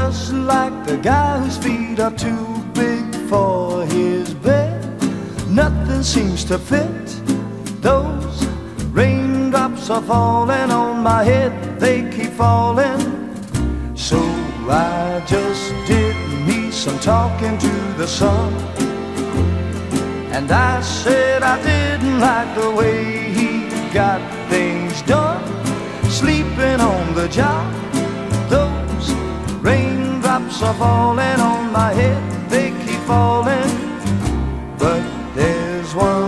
just like the guy whose feet are too big for his bed, nothing seems to fit. Those raindrops are falling on my head, they keep falling. So I just did me some talking to the sun. And I said I didn't like the way he got things done. Sleeping on the job, those raindrops are falling on my head, they keep falling. But there's one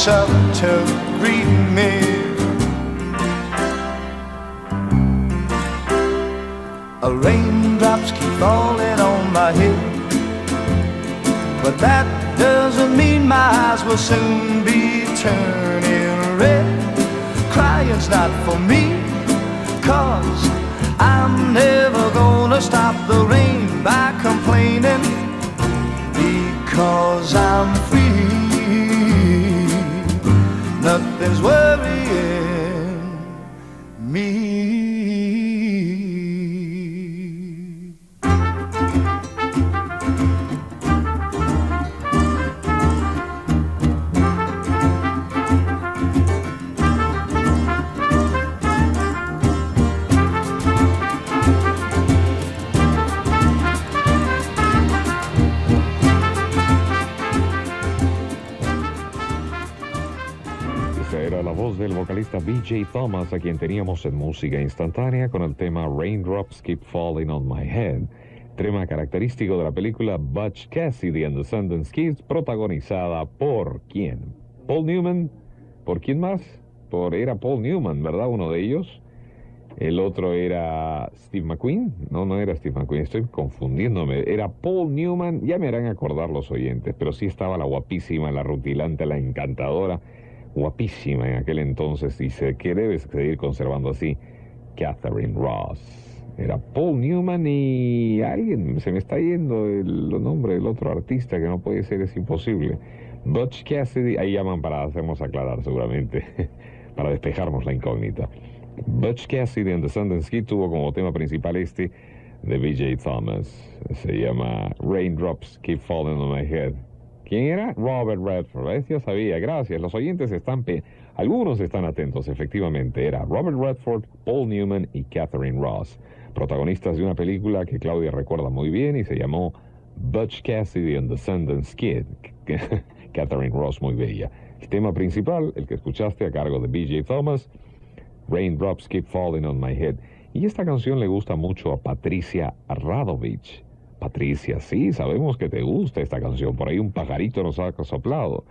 steps up to greet me. A raindrops keep falling on my head. But that doesn't mean my eyes will soon be turning red. Crying's not for me, cause I'm never gonna stop the rain by complaining. Because I'm free, nothing's worth voz del vocalista BJ Thomas, a quien teníamos en música instantánea con el tema Raindrops Keep Falling on My Head, tema característico de la película Butch Cassidy and the Sundance Kids, protagonizada por quién? Paul Newman, ¿por quién más? Por era Paul Newman, ¿verdad? Uno de ellos. El otro era Steve McQueen. No, no era Steve McQueen, estoy confundiéndome. Era Paul Newman, ya me harán acordar los oyentes, pero sí estaba la guapísima, la rutilante, la encantadora guapísima en aquel entonces y se que debe seguir conservando así, Catherine Ross. Era Paul Newman y alguien, se me está yendo el, nombre del otro artista que no puede ser, es imposible. Butch Cassidy, ahí llaman para hacernos aclarar seguramente, para despejarnos la incógnita. Butch Cassidy and the Sundance Kid tuvo como tema principal este de BJ Thomas. Se llama Raindrops Keep Falling on My Head. ¿Quién era? Robert Redford. ¿Ves? Ya sabía. Gracias. Los oyentes están... Pe Algunos están atentos, efectivamente. Era Robert Redford, Paul Newman y Catherine Ross. Protagonistas de una película que Claudia recuerda muy bien y se llamó Butch Cassidy and the Sundance Kid. Catherine Ross, muy bella. El tema principal, el que escuchaste a cargo de BJ Thomas, Raindrops Keep Falling on My Head. Y esta canción le gusta mucho a Patricia Radovich. Patricia, sí, sabemos que te gusta esta canción. Por ahí un pajarito nos ha soplado.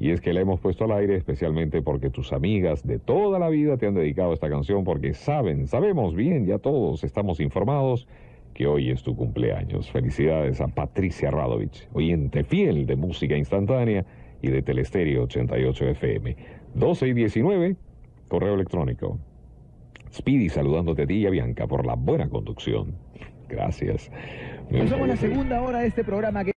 Y es que la hemos puesto al aire especialmente porque tus amigas de toda la vida te han dedicado esta canción porque saben, sabemos bien, ya todos estamos informados que hoy es tu cumpleaños. Felicidades a Patricia Radovich, oyente fiel de música instantánea y de Telestereo 88 FM. 12 y 19, correo electrónico. Speedy saludándote a ti y a Bianca por la buena conducción. Gracias. Pasamos a la segunda hora de este programa que